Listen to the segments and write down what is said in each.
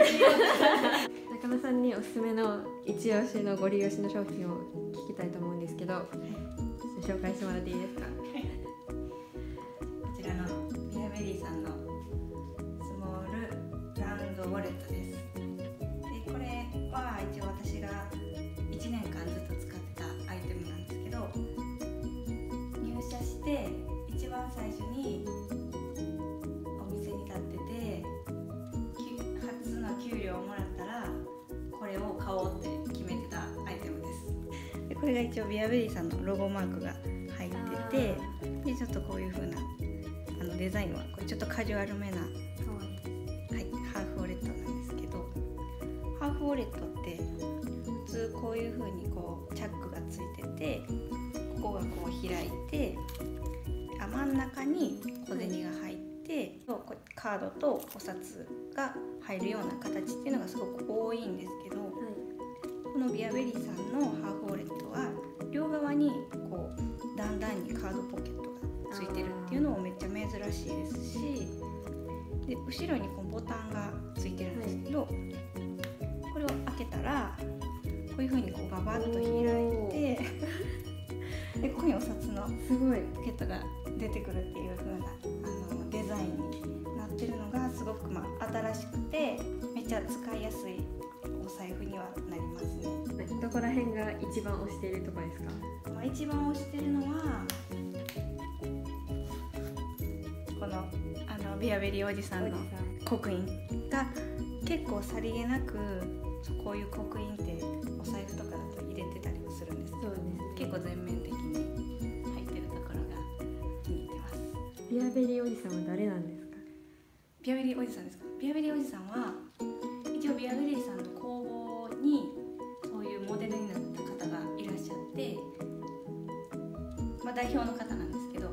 中野さんにおすすめの一押しのご利用しの商品を聞きたいと思うんですけど、紹介してもらっていいですか？こちらのビアベリーさんのスモールランドウォレットこれが一応ビアベリーさんのロゴマークが入っててでちょっとこういう風なあのデザインはこれちょっとカジュアルめな、はい、ハーフウォレットなんですけどハーフウォレットって普通こういう風にこうチャックがついててここがこう開いてあ真ん中に小銭が入ってこうカードとお札が入るような形っていうのがすごく多いんですけどこのビアベリーさんのハーフウォレットは両側にこうだんだんにカードポケットがついてるっていうのもめっちゃ珍しいですしで後ろにこうボタンがついてるんですけど、これを開けたらこういう風にこうガバッと開いてでここにお札のすごいポケットが出てくるっていう風なあのデザインになってるのがすごくまあ新しくてめっちゃ使いやすいお財布にはなこら辺が一番推しているところですか？まあ、一番推してるのはこのあのビアベリーおじさんの刻印が結構さりげなくこういう刻印ってお財布とかだと入れてたりもするんですけどそうですね。結構全面的に入ってるところが気に入ってます。ビアベリーおじさんは誰なんですか？ビアベリーおじさんですか？ビアベリーおじさんはまあ、代表の方なんですけど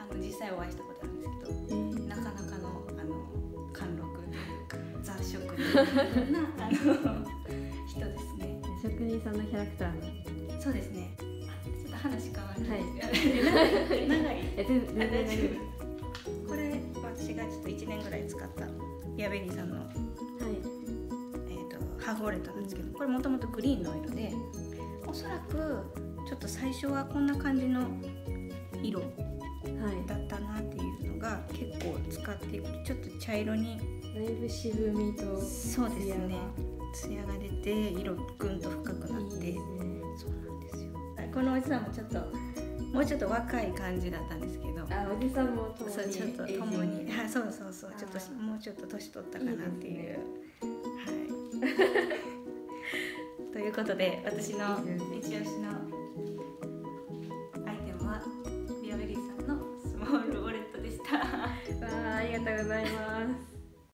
あの実際お会いしたことあるんですけどえーなかなかのあの貫禄というか雑食なあの人ですね。職人さんのキャラクターの。そうですね。あちょっと話変わるんはい。長い。え全然あ大大丈これ私がちょっと1年ぐらい使ったビアベリーさんの夫はい。えー、とハーフウォレットなんですけどこれもともとグリーンの色でおそらくちょっと最初はこんな感じの色はい。だったなっていうのが結構使っていく。とちょっと茶色にだいぶ渋みとそうですね。艶が。出て色ぐんと深くなって。ね。そうなんですよ。このおじさんもちょっともうちょっと若い感じだったんですけど。あおじさんも共にそうちょっと共に。あそうそうそう。ちょっともうちょっと年取ったかなっていう。ね。はい。ということで私の一押しのとうございます。